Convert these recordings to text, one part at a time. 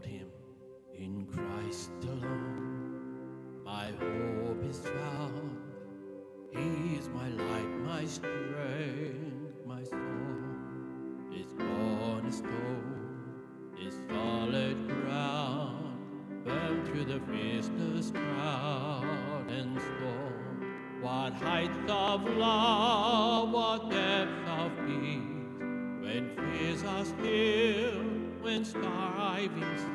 In Christ alone, my hope is found. He is my light, my strength, my song. His cornerstone is solid ground, firm through the fiercest crowd and storm. What heights of love, what depths of peace, when fears are still, when striving cease,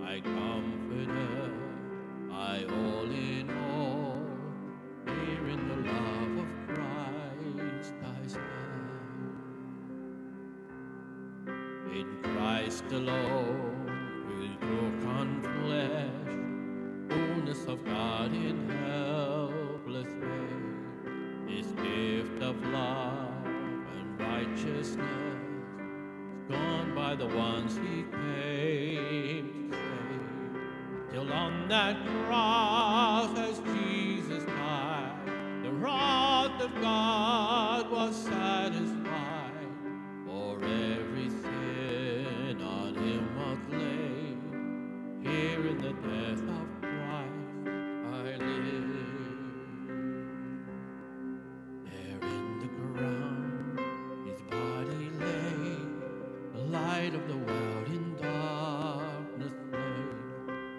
my comforter, my all in all, here in the love of Christ I stand. In Christ alone, whose broken flesh, fullness of God in helpless faith, His gift of love and righteousness, by the ones He came to save. Till on that cross, as Jesus light of the world in darkness lay.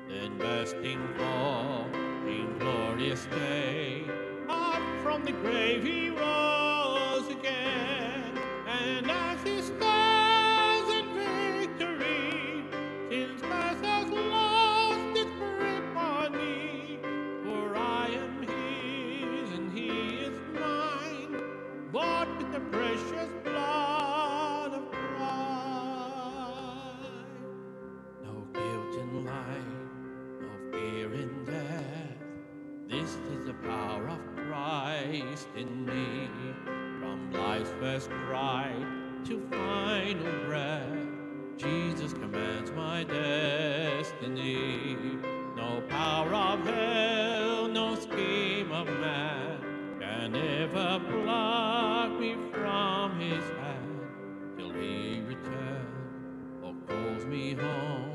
Then bursting forth in glorious day, up from the grave he rose again. And as he stands in victory, since death has lost its grip on me, for I am his and he is mine, bought with the precious Christ in me. From life's first cry to final breath, Jesus commands my destiny. No power of hell, no scheme of man can ever pluck me from his hand till he returns or calls me home.